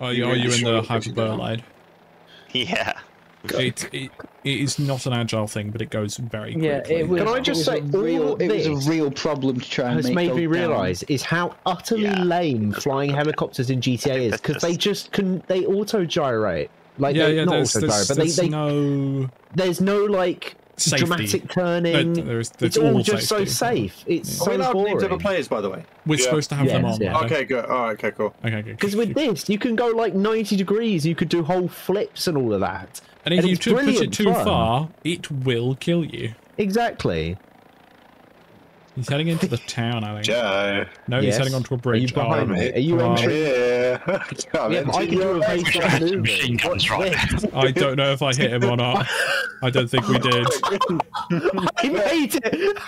Oh, are you, are oh, you in the hyperbolide? Yeah. It, it, it is not an agile thing, but it goes very quickly. Yeah, it was. Can I just it say, was a real, it was a real problem to try and has make made me realise is how utterly Yeah. lame flying helicopters in GTA is because they just can they auto gyrate like yeah, they, yeah, not there's, auto there's, gyrate, but they, there's they no there's no like safety. dramatic turning. No, there's, it's all all just so safe. It's Are we so allowed names of the boring. players, by the way? We're Yeah. supposed to have them Yes, on. yeah. I Okay, good. All right, okay, cool. Okay, good. Because with this, you can go like 90 degrees. You could do whole flips and all of that. and if and you it's push it too fun. far, it will kill you. Exactly. He's heading into the town, I think. Joe. No, he's Yes. heading onto a bridge. Are you oh, behind Oh, me? Are you God. entering? Yeah. I'm Yeah, I can do your a race. base had movement. machine guns What's right this? I don't know if I hit him or not. I don't think we did. I made it!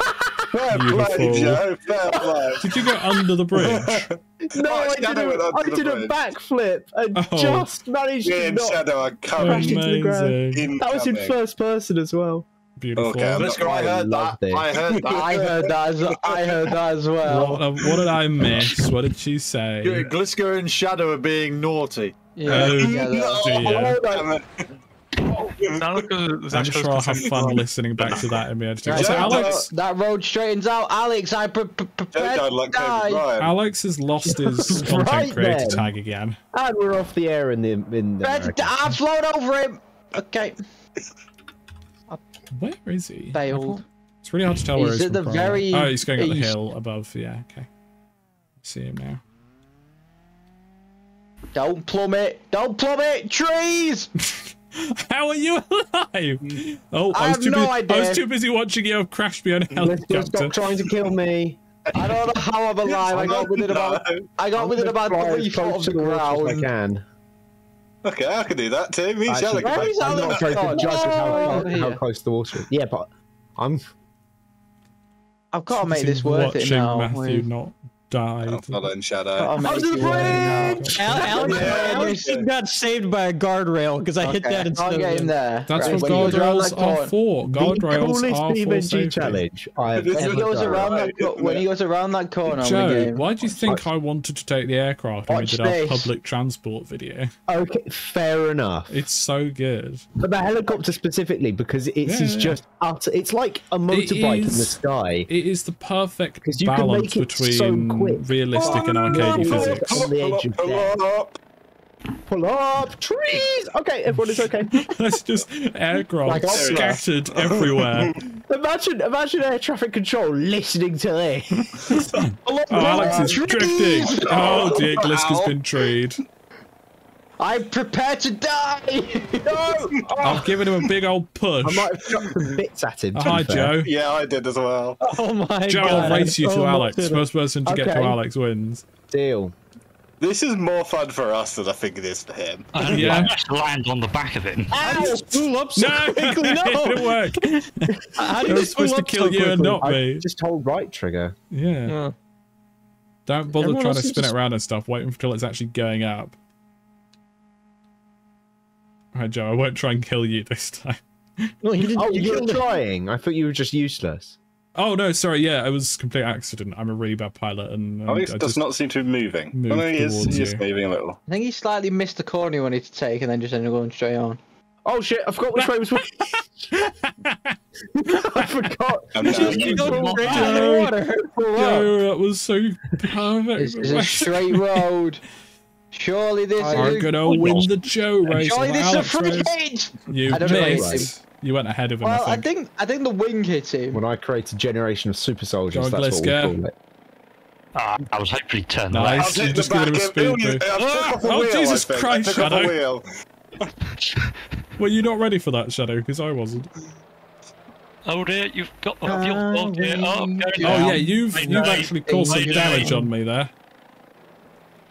Fair You play. Joe. Fair play. Did you go under the bridge? No, Oh, I did, Shadow went a, I did a backflip and Oh. just managed Me to and not Shadow are coming. crash into the ground. Amazing. That was in first person as well. Beautiful. Okay, I'm Let's go. I heard that. this. I heard that. I heard that as I heard that as well. What, uh, what did I miss? What did she say? Gliska and Shadow are being naughty. Yeah, Oh, together. dear. damn it. Oh. I'm Zach's sure I'll have fun listening back to that in the editing. Right, So Yeah, that, Alex, road, that road straightens out. Alex, I pre- pre- Joe prepared died to like Kobe die. Alex has lost his content Right creator then. tag again. And we're off the air in the in the Prepared to American- die. I've flown over him. Okay, Where is he? I failed. It's really hard to tell where He's he's at the very Oh, he's going up the hill above. Yeah, okay. See him now. Don't plummet. Don't plummet. Trees. How are you alive? Oh, I, I was have too no busy. I was too busy watching you crash behind a Let's just helicopter. stop trying to kill me. I don't know how I'm alive. I got within about. I got within about three as foot of the ground. I can. Okay, I can do that too. Me and Shadow Actually, can Where I'm not very gone? good judge of how, far, how close the water is. Yeah, but I'm. I've got to make this worth it now. Matthew with- not died. I'm following Shadow. Gotta make I was in it the worth it bridge! now. Al- Yeah, Alex yeah. got saved by a guardrail because I hit that instead I'll of get him him. there. That's Right, what when he goes around guardrails that are corner- for. The Guardrails coolest are for BeamNG safety. challenge I have This he goes around that, co- when he goes around that corner Joe, why do you think I wanted to take the aircraft when we Watch did our public transport video? Okay, fair enough. It's so good. But the helicopter specifically, because it's Yeah, is yeah. just utter. It's like a motorbike in the sky. It is the perfect you can balance make it so between quick. realistic and arcadey no, no. physics. On the edge of Pull up. Pull up trees. Okay, everyone is okay. That's just aircraft Like, obviously. scattered everywhere. imagine, imagine air traffic control listening to this. Oh, Alex is drifting. Oh dear, Gliska's Ow. been treed. I'm prepared to die. no, I've given him a big old push. I might have chucked some bits at him. Oh, to hi. Joe. Yeah, I did as well. Oh my Joe god. will race you to oh Almost Alex. hit. First person to get to Alex wins. Deal. This is more fun for us than I think it is for him. I don't Yeah. yeah. just land on the back of it. How do you spool up so No, quickly? it didn't work. How do It you was supposed to up kill so you and quickly? not I me. just hold right trigger. Yeah. Yeah. Don't bother Everyone trying to else is spin it around and stuff. Wait until it's actually going up. Alright, Joe, I won't try and kill you this time. No, you didn't. Oh, you you were trying. I thought you were just useless. Oh no, sorry, yeah, it was a complete accident. I'm a really bad pilot and, oh, and Alex I does not seem to be moving. moved Well, he is, towards he is you. moving a little. I think he slightly missed the corner he wanted to take and then just ended up going straight on. Oh shit! I forgot which way was which. I forgot. And now You you- straight into Joe. water. Joe, that was so perfect. It's, it's a straight road. Surely this are is. gonna win the Joe race. Surely or this is a Alex free race. hit. You I missed. You went ahead of him, Well, I I think. think I think the wing hit him. When I create a generation of super soldiers, Go on, that's what we Gliska. call it. Ah, I was hoping he'd turn Nice. left. you I'll just take the giving him a speed boost. I've took off a Oh, wheel, Jesus Christ, I took off a Shadow. wheel. Were you not ready for that, Shadow? Because I wasn't. Oh dear, you've got oh, you're, oh dear, oh, Oh yeah, you've you've actually caused some damage on me there.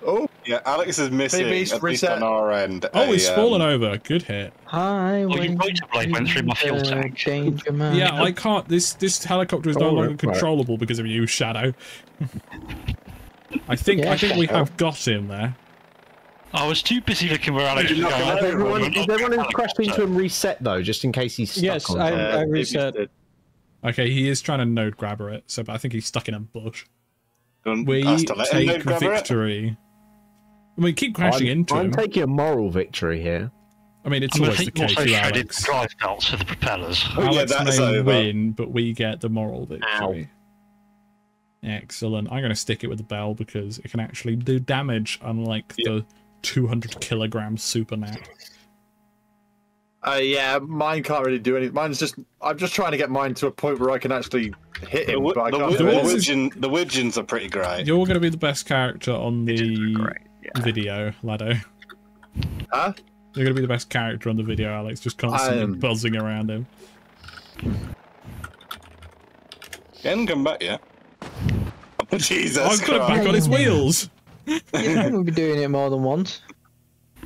Oh, yeah, Alex is missing, Baby, at least reset. on our end. Oh, a, he's um, fallen over. Good hit. Hi, Oh, your motor blade went through my fuel tank. Change your. Yeah, I can't. This this helicopter is no Oh, longer right. controllable because of you, Shadow. I think Yeah, I think we have got him there. I was too busy looking where Alex was Did you going. knock Has everyone, Not everyone who's crashed into him reset though, just in case he's stuck Yes, on I- Uh, I reset. did. Okay, he is trying to node grabber it, so but I think he's stuck in a bush. Don't We ask to let him take node grabber it. victory. I mean, keep crashing I'm, into I'm him. taking a moral victory here. I mean, it's I'm going always to the think case also with shredded Alex. drive belts for the propellers. Oh, yeah, Alex that's may over. win, but we get the moral victory. Excellent. I'm going to stick it with the bell because it can actually do damage, unlike the 200 kilogram super net. Uh, yeah, mine can't really do anything. Mine's just. I'm just trying to get mine to a point where I can actually hit The, him, wi- but I the, can't wi- the, widgeon, the widgeons are pretty great. You're going to be the best character on the Great. Yeah. video, Lado. Huh? You're going to be the best character on the video, Alex, just constantly am- buzzing around him. He hasn't come back yet. Oh, Jesus I've got it back on his wheels. You've been doing it more than once.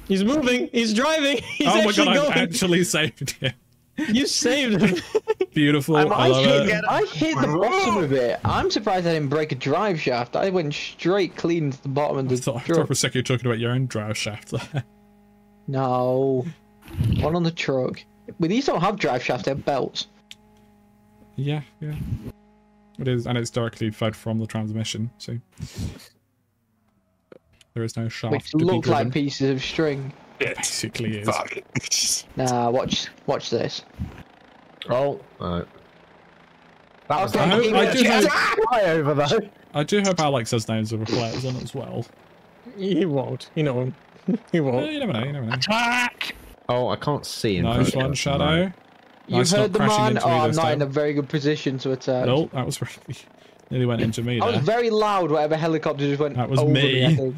He's moving. He's driving. He's oh my actually god, I've actually saved him. You saved him. Beautiful. I, I, love hit, it. I hit the bottom of it. I'm surprised I didn't break a drive shaft. I went straight clean to the bottom of I the thought, I thought truck. for a second you were talking about your own drive shaft there. No. One on the truck. But these don't have drive shafts, they have belts. yeah, yeah. It is, and it's directly fed from the transmission, so there is no shaft Which to look driven. like pieces of string. It Basically is. Fuck. Nah, watch watch this. Oh, no. That was Okay, I, hope, I, a do chance. hope, over though. I do hope Alex has names of the players on as well. he won't. You know. He won't. you never know, you never know. Attack! Oh, I can't see in Nice front one, Shadow. no. You Nice not heard the crashing man? Oh, I'm not time. in a very good position to attack. No, that was really, nearly went into me I was very loud, whatever helicopter just went That was over me. I.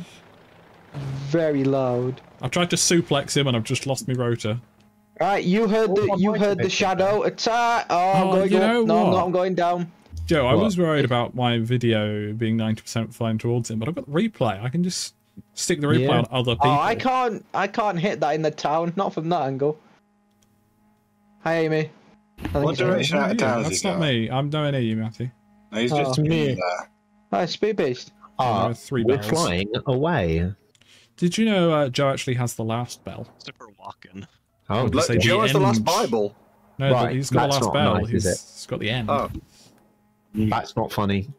Very loud. I've tried to suplex him and I've just lost my rotor. Right, you heard the Oh, you heard the goodness. shadow attack. Oh, I'm Oh, going you up. know No, I'm not. I'm going down. Joe, I was worried about my video being 90% flying towards him, but I've got the replay. I can just stick the replay Yeah. on other people. Oh, I can't. I can't hit that in the town. Not from that angle. Hi, Amy. I think What direction out of Yeah, town has That's he not got? me. I'm nowhere near you, Matthew. No, he's Oh. just Me. in there. Hi, speed beast. Ah, are three we're barrels. flying away. Did you know uh, Joe actually has the last bell? Super walking. Oh, Look, Look, say Joe the has the last. Bible. No, Right, he's got the last not bell. nice, he's, he's got the end. Oh, that's not funny.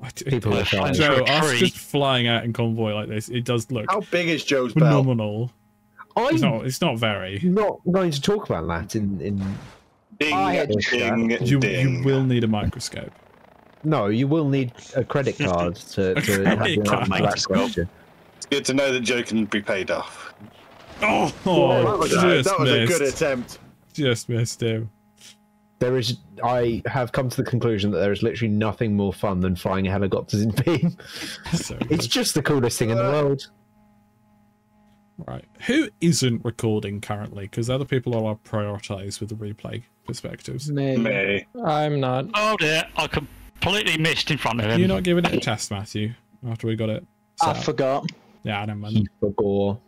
I d- People are Yeah, flying. fine. Joe, Through a us just flying out in convoy like this, it does look how big is Joe's bell? phenomenal. I'm It's not. It's not very. not going to talk about that in in. Ding, I had to ding, You you will need a microscope. No, you will need a credit card to, to have credit the answer to card. that question. It's good to know that Joe can be paid off. Oh, that was, a, that was a good attempt. Just missed him. There is. I have come to the conclusion that there is literally nothing more fun than flying helicopters in beam. So It's just the coolest thing in the uh, world. right. Who isn't recording currently? Because other people are prioritized with the replay perspectives. Me. Me. I'm not. Oh dear, I completely missed in front of him. You're not giving it a test, Matthew. After we got it. I set up. forgot. Yeah, I know, man. He forgot.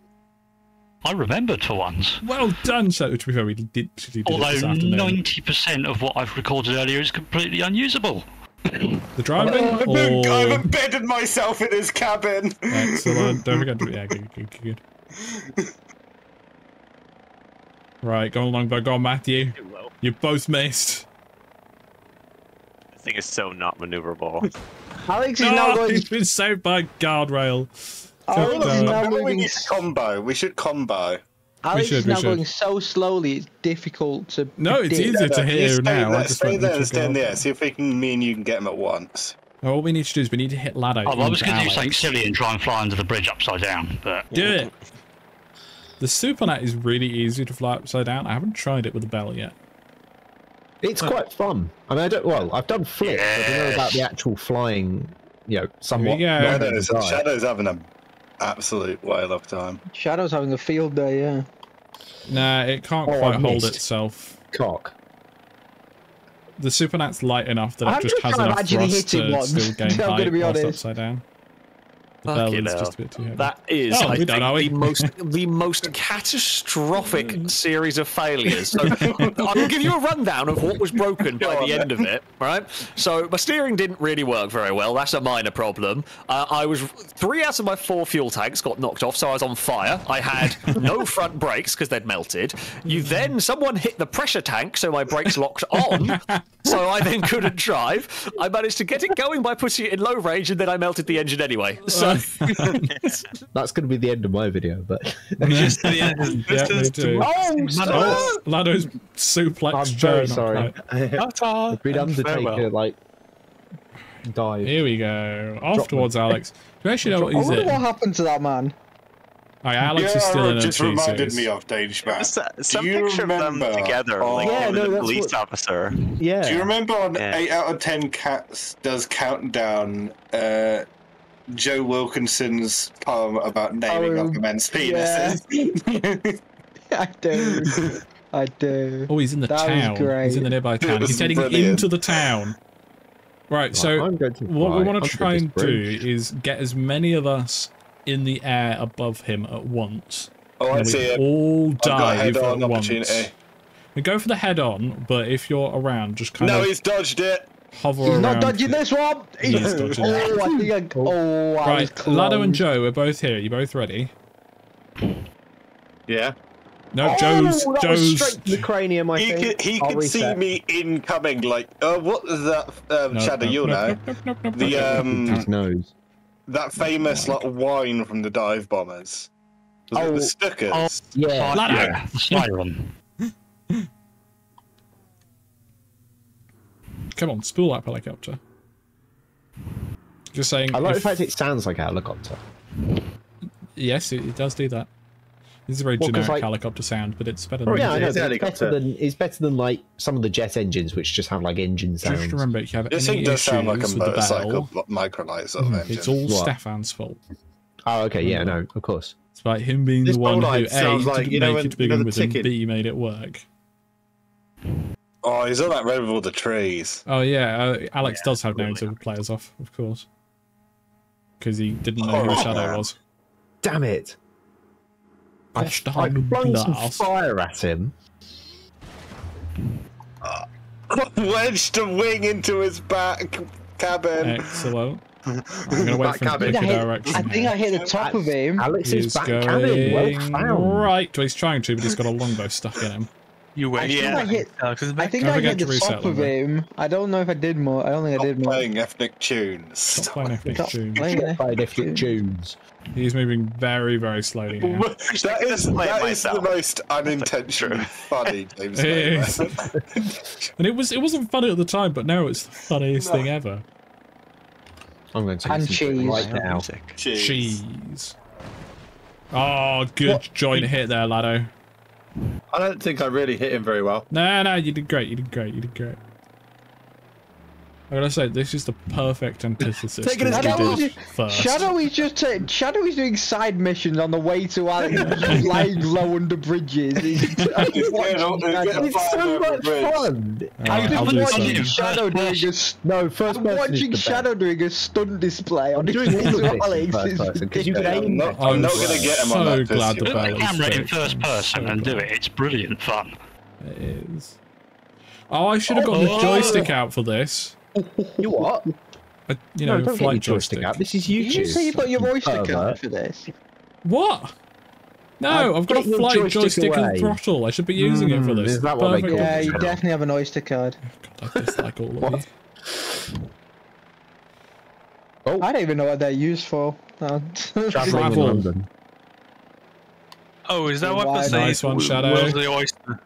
I remembered for once. Well done. So to be fair, we did, actually did it Although this 90% of what I've recorded earlier is completely unusable. The driving I've, or I've embedded myself in his cabin. excellent. Don't forget to yeah, good, good, good, good. Right, go along, but go on, Matthew. You both missed. This thing is so not maneuverable. Alex is now going. he's been saved by guardrail. Alex Don't is know. now Maybe we moving. need to combo. We should combo. Alex should, is we now going so slowly. It's difficult to. No, it's easier to hear stay now. There, I just stay went there into and stay in the guardrail. air. See if we can, me and you can get them at once. What we need to do is we need to hit Lado. Oh, I was into going to do something silly and try and fly under the bridge upside down, but Do it. The Supernet is really easy to fly upside down. I haven't tried it with the bell yet. It's quite fun. I mean, I don't. Well, I've done flips. I don't know about the actual flying. You know, somewhat. go. not Shadows. Shadow's having an absolute whale of time. Shadow's having a field day. Yeah. Nah, it can't Oh, quite I hold missed. itself. Cock. The Supernat's light enough that I'm it just just has enough thrust to one. still gain I'm height whilst honest. upside down. Fucking hell. just a bit too heavy. That is, Oh, I think, we- the most the most catastrophic series of failures. So I'll give you a rundown of what was broken by the end of it. Right. So my steering didn't really work very well. That's a minor problem. Uh, I was three out of my four fuel tanks got knocked off, so I was on fire. I had no front brakes because they'd melted. You then someone hit the pressure tank, so my brakes locked on. So I then couldn't drive. I managed to get it going by putting it in low range, and then I melted the engine anyway. So That's going to be the end of my video, but Just the end. yeah, Just me as- too. Oh! Oh, Lado's suplex I'm Joe. very not sorry. quite. Ta-ta, I've been Undertaker like dive. Here we go. Off towards Alex. Do you actually know what I wonder in? what happened to that man. Oh, yeah, Alex yeah, is still in a just reminded series. me of Danish Man. S- Some Do you picture of them remember together, on- like Yeah, him no, and the that's police what- officer. Yeah. Do you remember on Yeah. 8 out of 10 Cats does Countdown uh, Joe Wilkinson's poem about naming Oh, up men's yeah. penises? I do. I do. Oh, he's in the That was town. great. He's in the nearby town. He's heading brilliant. into the town. Right, so I'm going to what we want to try and do is get as many of us in the air above him at once. oh, I and see we it. all I've got a dive head-on at once. We go for the head on, but if you're around, just kind No, of No, he's dodged it. Hover He's around. not dodging this one. He is dodging oh. I think I. Oh, I Right, close. Lado and Joe are both here. You both ready? Yeah. No, Oh, Joe's that was Joe's straight to the cranium. I He think. could, he I'll could see me incoming, like, uh, what is that, um, No, Shadow, no, you no, know? no, no, no, no, The, um, His nose. That famous, like, wine from the dive bombers. Was it Oh. the Stukas? Yeah. Lado. Yeah, the sly Come on, spool up helicopter. Just saying. I like if- the fact it sounds like a helicopter. Yes, it, it does do that. This is a very Well, 'cause, generic like- helicopter sound, but it's better than. Oh, yeah, I know. it's a but It's better helicopter. than it's better than like some of the jet engines, which just have like engine sounds. Just remember, if you have This any thing does sound like a with the motorcycle bell, microlight sort mm, of engine. it's all What? Stefan's fault. Oh, okay, yeah, no, of course. It's like him being This the one who A light like, didn't you know, make when- it to you know begin the and ticket- B made it work. Oh, he's on that road with all the trees. Oh yeah, uh, Alex does have names of players off, of course, because he didn't know who Oh, Shadow man. was. Damn it! I, Gosh I darn flung some fire at him. Wedged a wing into his back cabin. Excellent. I'm gonna wait for cabin. pick I a think I hit- direction. I think I hit the top of him. Alex's He's back going cabin. Well found. right. Well, he's trying to, but he's got a longbow stuck in him. You I wait. think I hit. Alex's I think Don't I hit the reset top of him. I don't know if I did more. I don't think I did more. playing ethnic tunes. Stop Stop. playing ethnic Stop tunes. playing it. By tunes. He's moving very, very slowly now. that is, that is the most unintentionally funny James It Mayer. is. and it was it wasn't funny at the time, but now it's the funniest thing ever. I'm going to And listen to it cheese. right now. Cheese. Cheese. Oh, good joint hit there, Lado. I don't think I really hit him very well. No, no, you did great. You did great. You did great. I gotta say, this is the perfect antithesis Taking to his Shadow is, first. Shadow is just ta- Shadow is doing side missions on the way to Alex, flying low under bridges. He's, He's watching getting up- he's Shadow. getting It's so much fun. Alright, I've been watching something. Shadow doing a, s- No, first I'm person is watching the Shadow best. doing a stunt display on his doing way to Alex. first It's person, 'cause you could aim I'm not, I'm I'm not going to get him so on that glad the Put the camera in first person and do it. It's brilliant fun. It is. Oh, I should have oh, got the Oh. joystick out for this. You what? You know, no, don't get flight your joystick joystick. out. This is Did YouTube. you say you got your oyster Pervert. card for this? What? No, Uh, I've got a flight joystick joystick and throttle. I should be using it for Mm, this. is that what they Perfect. call Yeah, it? you definitely have an oyster card. God, I dislike all of you. Oh, I don't even know what they're used for. No. traveling in London. Oh, is that what they say? Nice one, Shadow. Where's the oyster?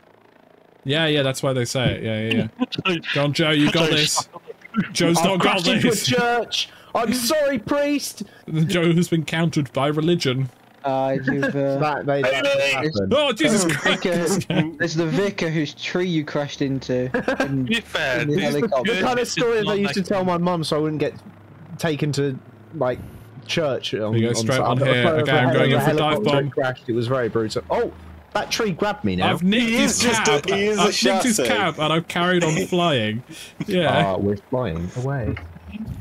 Yeah, yeah, that's why they say it. Yeah, yeah, yeah. Go on, Joe, you got this. Joe's I've not got crashed into a church. I'm sorry, priest. Joe has been countered by religion. Uh, you've, uh, That they that Hey. happened. Oh, Jesus Oh, Christ! vicar, it's the vicar whose tree you crashed into. in- be fair, in the helicopter. The kind of This is stories I used to like- tell my mum so I wouldn't get taken to like church. On, We go straight on Saturday. here. Okay, I'm going in for dive Helicopter bomb. Crashed. It was very brutal. Oh, that tree grabbed me now. I've nicked He his is just cab. a- he is a I've nicked his cab and I've carried on flying. Yeah. Ah, we're flying away.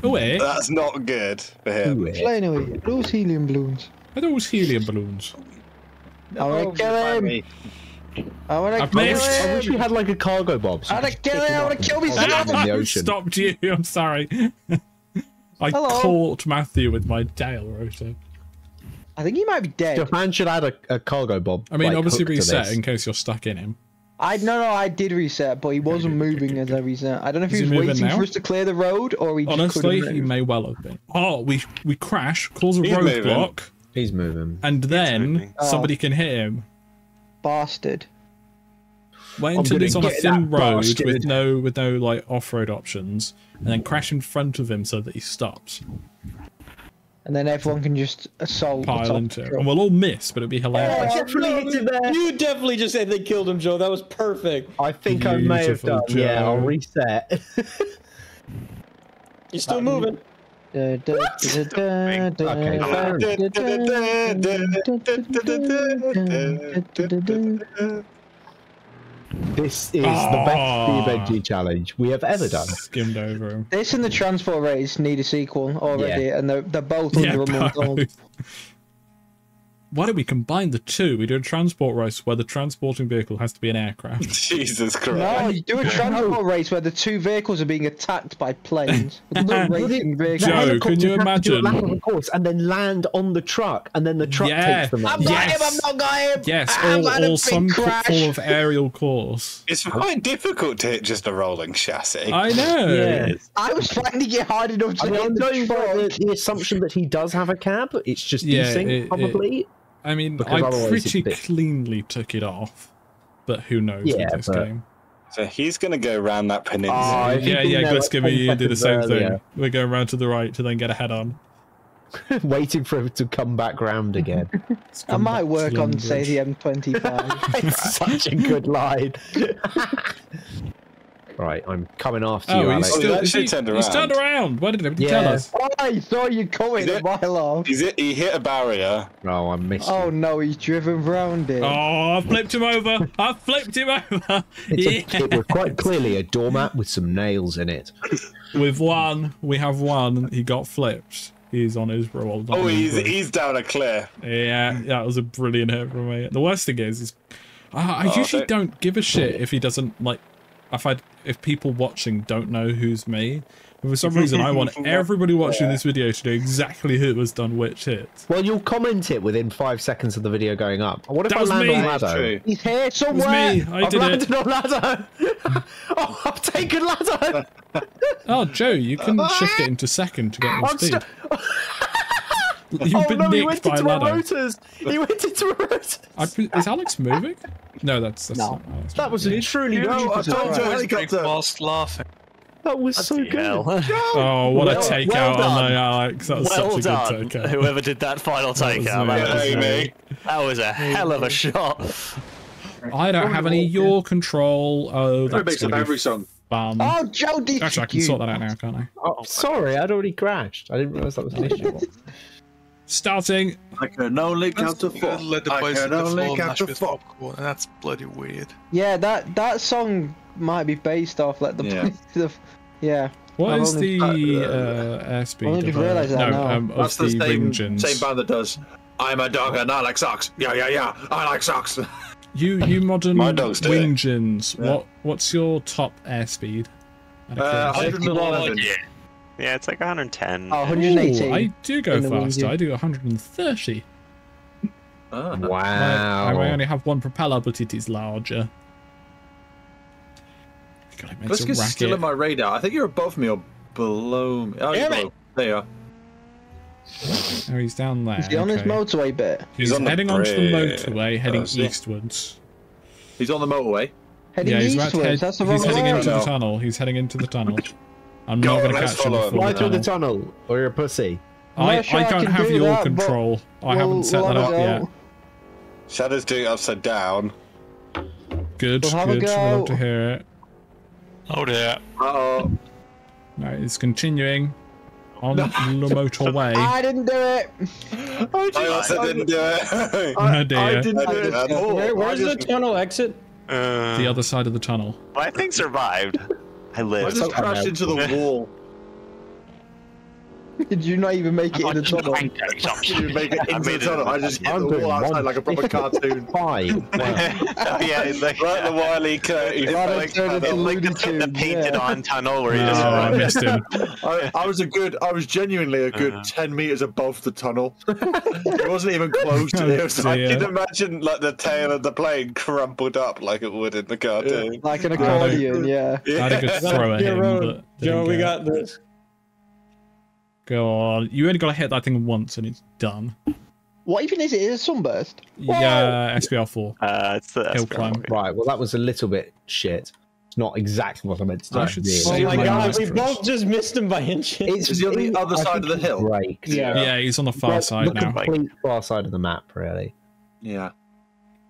Away. That's not good for him. Away. Flying away. Those helium balloons. Are those helium balloons? I wanna kill him. I wanna I've kill missed. I wish we had like a cargo bob. so I we wanna kill him. I wanna kill me toss him son. in the ocean. Stopped you. I'm sorry. I Hello. caught Matthew with my tail rotor. I think he might be dead. Japan should add a, a cargo bob. I mean, like, obviously reset in case you're stuck in him. I no no I did reset, but he wasn't moving as I reset. I don't know if Is he he was moving waiting now? for us to clear the road or he just Honestly, couldn't he move. may well have been. Oh, we we crash, cause a He's moving. roadblock, He's moving. and then moving. Oh. somebody can hit him. bastard. Wellington gonna is on a thin road bastard. with no with no like off-road options, and then crash in front of him so that he stops. And then everyone can just assault the Pile top into, truck. and we'll all miss, but it'll be hilarious. You definitely just said they killed him, Joe. That was perfect. I think I may have Beautiful done. Yeah, I'll reset. You're still moving. Da, da, da, da, da, Okay, da, fair da, da, da, da, da, da. This is the best Ah. BeamNG challenge we have ever done. Skimmed over him. This and the transport race need a sequel already, and they're, they're both Yeah, under a month old. both. Why don't we combine the two? We do a transport race where the transporting vehicle has to be an aircraft. Jesus Christ. No, you do a transport race where the two vehicles are being attacked by planes. It's not racing The vehicles. Joe, can you has to do a imagine? lap of course and then land on the truck, and then the truck Yeah. takes them. I've out. got Yes. him, I've not got him! Yes, I've all, had a all big some crash. form of aerial course. It's quite difficult to hit just a rolling chassis. I know. Yeah. I was trying to get hard enough to I mean, get I'm the going by the, the assumption that he does have a cab. It's just Yeah, desync, it- it- probably. I mean, Because I pretty bit- cleanly took it off, but who knows Yeah, with this but- game? So he's going to go around that peninsula. Ah, Yeah, yeah, there let's give me 10 you do the same seconds thing. We're going round to the right to then get a head on. waiting for him to come back round again. Let's I might work on, say, the M25. it's such a good line. Right, I'm coming after you, Oh, he's Alex. Oh, still. he's is he, actually turned he's turned around. around. Why didn't everybody Yeah. tell us? oh, I saw you coming Is a mile off. He's hit, he hit a barrier. Oh, I missed. Oh you. no, he's driven round it. Oh, I flipped him over. I flipped him over. It's a, Yeah. it was quite clearly a doormat with some nails in it. With one, we have one. He got flipped. He's on his roll. Oh, he's he's down a cliff. Yeah, that was a brilliant hit from me. The worst thing is, is uh, I Oh, usually don't- don't give a shit if he doesn't like. If I if people watching don't know who's me, but for some reason I want everybody watching this video to know exactly who was done which hit. Well, you'll comment it within five seconds of the video going up. What if That I was land me. on That's Lado? He's here It was somewhere. me. I I've did landed it. on Lado. oh, I've taken ladder. Oh, Joe, you can shift it into second to get more I'm speed. st- You've oh been no, he nicked went by into my Lado. rotors. He went into my rotors. Pre- is Alex moving? No, that's that's No. not Alex. That was a truly No, I beautiful. told you, Always helicopter. break whilst laughing. That was so good. Hell. Oh, what Well- a takeout well on done. the Alex. That was well such a done, good takeout. whoever did that final That was takeout. me. That, was, me. that was a hell of a shot. I don't have any your control. Oh, That that's makes gonna up be every song. fun. Oh, Joe did Actually, I can sort that out now, can't I? Oh, sorry, I'd already crashed. I didn't realize that was an issue. Starting. I can only count to four. Let the I boys can hit the only count to four. popcorn, and that's bloody weird. Yeah, that that song might be based off like the Yeah. the yeah. What I've is only- the uh, uh, airspeed? only just of, uh, realised that no, now. um, That's the, the same, same band that does. I'm a dog and I like socks. Yeah, yeah, yeah. I like socks. You you modern My dogs do. Wingens. Yeah. What what's your top airspeed? Out of Uh, curiosity. 111. Yeah. Yeah, it's like 110. Oh, 118. Ooh, I do go faster. I do 130. Ah. I, Wow. I only have one propeller, but it is larger. God, it makes Let's get still racket. in my radar. I think you're above me or below me. Oh, you're Damn it. below. There you are. Oh, he's down there. Is he on his motorway bit? He's, He's on the heading onto the motorway, heading Oh, is he? eastwards. He's on the motorway. Heading yeah, he's eastwards. head, That's the wrong he's wrong heading way. into the tunnel. He's heading into the tunnel. I'm Go not going to let's catch him follow him. before Fly the through the tunnel. tunnel, or you're a pussy. I'm I, not sure I I don't can have do your that, control. I we'll- haven't set that up yet. Shadow's doing it upside down. Good, We'll have a good. We'd love to hear it. Oh dear. Uh oh. No, it's continuing on the motorway. I didn't do it. I also didn't do it. Oh dear. I didn't I do did it. that. Where, where's I the tunnel exit? Uh, the other side of the tunnel. well, I think survived. I live. I lived. just crashed into the wall. Did you not even make it in the tunnel? You make it I into the tunnel. I just hit I'm the wall outside one. like a proper cartoon. Five. Wow. yeah, it's like, Like the Wily Coyote. Right, like, I turned tunnel. into like the, the painted yeah. on tunnel where you No, just I missed him. I, I was a good. I was genuinely a good Uh. ten meters above the tunnel. it wasn't even close to it. It was like, dear. I can imagine like the tail of the plane crumpled up like it would in the cartoon. Like an accordion, yeah. I had a good throw at him, Joe, we got this. Go on. You only got to hit that thing once and it's done. What even is it? Is it a sunburst? Yeah, SPR four. Uh, it's the Hill SPR climb. one. Right, well, that was a little bit shit. It's not exactly what I meant to do. I should really. say Oh my my God, We mistress. both just missed him by inches. It's Is he on the other I side think of the it's hill? Raked. Yeah. Yeah, he's on the far Like, side the now. complete far side of the map, really. yeah.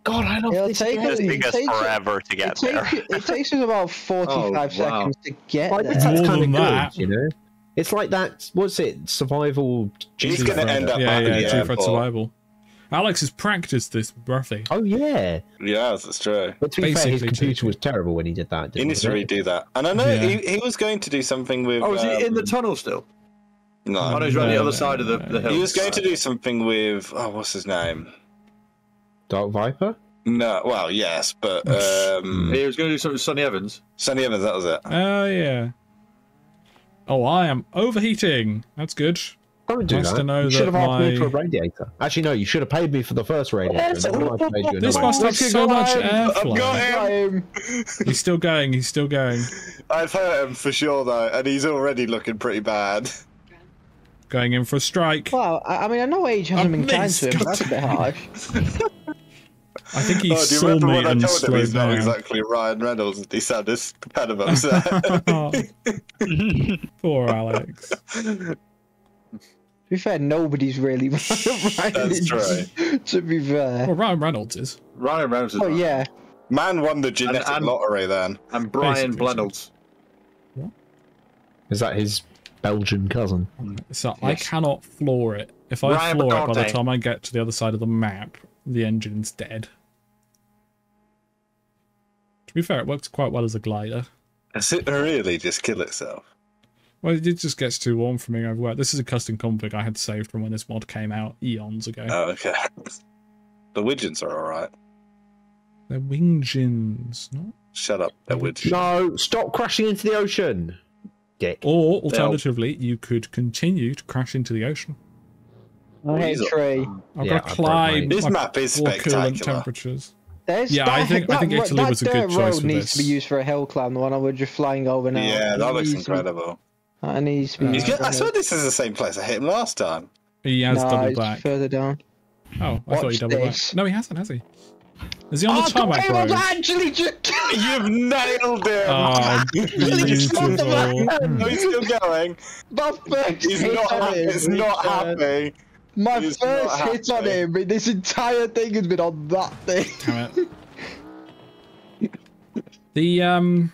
God, I love It'll this take game. us- Just take us takes- forever to It get there. takes, it takes us about 45 Oh, wow. seconds to get Like, there. that's More kind of than good, that. you know. It's like that. What's it? Survival. He's gonna end up Yeah, at yeah, the G Thread airport. survival. Alex has practiced this breathy. Oh yeah. Yeah, that's true. But to be fair, his Basically computer cheating. was terrible when he did that. He didn't needs to it? redo that. And I know Yeah. he, he was going to do something with. Oh, is he in the um, tunnel still? No, Oh, no, he's on the other no, side of the, no, the hill. he was going to do something with. Oh, what's his name? Dark Viper. No, well, yes, but um, He was going to do something with Sonny Evans. Sonny Evans. That was it. Oh, yeah. Oh, I am overheating. That's good. Don't do Nice that. to know you should have that asked me my- for a radiator. Actually, no. You should have paid me for the first radiator. Yes, I paid you This another must one. have so much airflow. I've airflow. got him. He's still going. He's still going. I've hurt him for sure though, and he's already looking pretty bad. Going in for a strike. Well, I, I mean, I know age hasn't I been kind to him, but that's a bit harsh. I think he oh, do you saw remember me when I and told him slowed he's not exactly Ryan Reynolds? and He sounded kind of upset. Poor Alex. To be fair, nobody's really Ryan That's true. To be fair. Well, Ryan Reynolds is. Ryan Reynolds is Oh, right. yeah. Man won the genetic and- lottery then. And Brian Basically, Reynolds. Is that his Belgian cousin? So I cannot floor it. If I Ryan floor it by the time I get to the other side of the map, the engine's dead. To be fair, it works quite well as a glider. Does it really just kill itself? Well, it just gets too warm for me over This is a custom config I had saved from when this mod came out eons ago. Oh, okay. The widgeons are alright. They're wingjins, not? Shut up, they're widgeons. No, stop crashing into the ocean. Dick. Or alternatively, you could continue to crash into the ocean. I hate Weasel. tree. I've Yeah, got to climb. This map is poor coolant spectacular. temperatures. There's Yeah, that, I think- I think ro- Italy that was a good dirt choice road needs this. to be used for a hill climb, the one I was just flying over now. Yeah, that looks Needs to be- incredible. That needs to be Uh, used He's for get, I a swear hill. this is the same place I hit him last time. He has no, double it's back. further down. Oh, I thought he Watch double this. back. No, he hasn't, has he? Is he on Oh, the tarmac the road? was actually just. You've nailed him! Oh, beautiful. No, he's still going. My first He's not, on He's not happy. My He's first hit on happy. him. This entire thing has been on that thing. Damn it. The um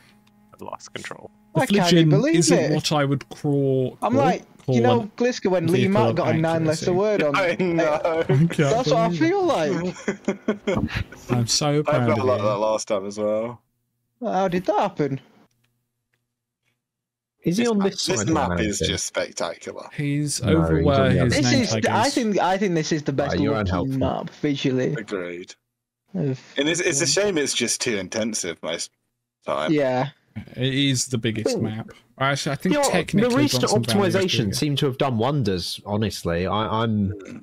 I've lost control. the I can't believe isn't it. what I would crawl. I'm call- like, call you know, an- Gliska when Lee vehicle Mack got a nine-letter word on. I know. That's what I feel like. I'm so I proud felt of like you. that last time as well. How did that happen? Is he This on map- this side? This of map is just spectacular. He's No, over he's where his This name is. tag I think. I think this is the best Right, you're looking unhelpful. map visually. Agreed. of- And it's, it's a shame it's just too intensive most time. Yeah. It is the biggest think- map. Actually, I think You know, technically the recent Bronson optimizations seem to have done wonders. Honestly, I, I'm hmm.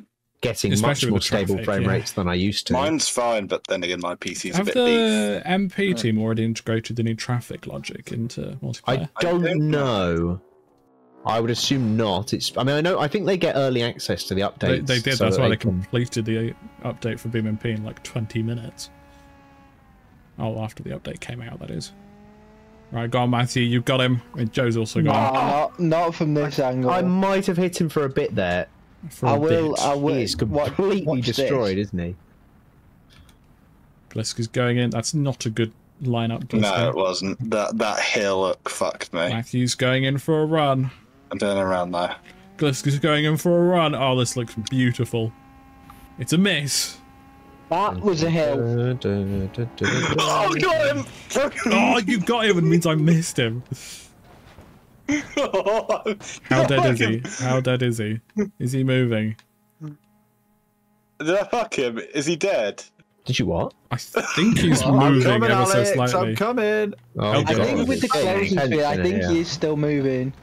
Getting Especially much more with the stable frame yeah. rates than I used to. Mine's fine, but then again, my PC's a Have bit the MP team already integrated the new traffic logic into multiplayer? I don't think know. I would assume not. It's. I mean, I know. I think they get early access to the They, updates. they did. so that's that why they can- completed the update for BMP in like 20 minutes. Oh, after the update came out, that is. Right, go on, Matthew. You've got him. And Joe's also No, got him. not, not from this angle. I might have hit him for a bit there. For a I will. bit. I will. He is wa- completely watch this. destroyed, isn't he? Gliska's going in. That's not a good lineup. No, Gliska. it wasn't. That that hill look fucked me. Matthew's going in for a run. I'm turning around now. Gliska's going in for a run. Oh, this looks beautiful. It's a miss. That was a hill. Oh, got him! Oh, you got him. It means I missed him. How dead is he? How dead is he? Is he moving? Did I fuck him? Is he dead? Did you what? I think he's I'm moving coming, ever so slightly. I'm coming. Oh, I I God. think with the closing Tension I think yeah. he still moving.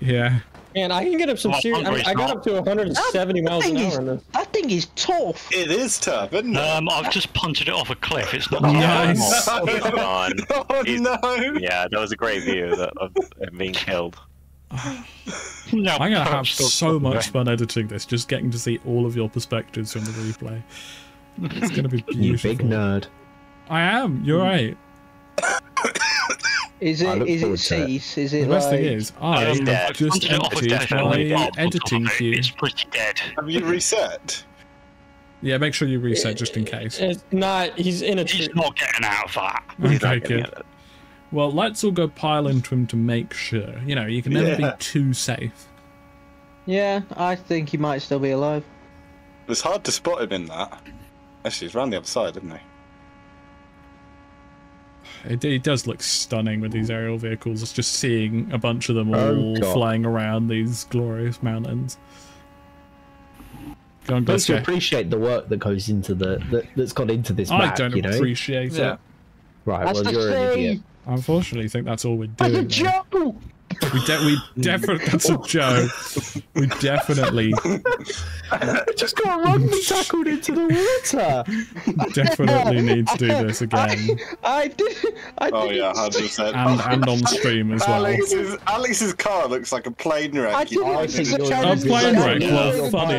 Yeah. Man, I can get up some Well, serious. I, mean, I got up to 170 miles an thing is- hour. in this. That thing is tough. It is tough, isn't it? Um, I've just punted it off a cliff. It's not. Nice. Oh, He's gone. oh He's- no! Yeah, that was a great view of, of him being killed. No, I'm gonna have perhaps still- so much fun editing this, just getting to see all of your perspectives from the replay. It's gonna be beautiful. You beautiful. big nerd. I am. You're right. Is it is it look Is it forward to it. cease? Is The best like? thing is, I It's have dead. just Punted it off a emptied my only bob on top editing of queue. It's pretty dead. Have you reset? Yeah, make sure you reset uh, just in case. Uh, it's not. He's in a tree. He's not getting out of that. Okay, getting good. Well, let's all go pile into him to make sure. You know, you can never Yeah. be too safe. Yeah, I think he might still be alive. It's hard to spot him in that. Actually, he's round the other side, isn't he? It, it does look stunning with these aerial vehicles. It's just seeing a bunch of them Oh, all God. flying around these glorious mountains. Go on, Supposed to Glasgow. appreciate the work that goes into the that, that's gone into this I map. don't you know? appreciate Yeah. it. Right. That's well, you're an thing. idiot. Unfortunately, think that's all we're That's a doing. joke. We, de- we definitely that's a joke. We definitely, Just got rugby tackled into the water. definitely need to do this again, I did. I Oh didn't yeah, say- hundred percent. and and on stream as well. Alex's, Alex's car looks like a plane wreck. I You didn't might say be- I A didn't plane say wreck, I well, didn't funny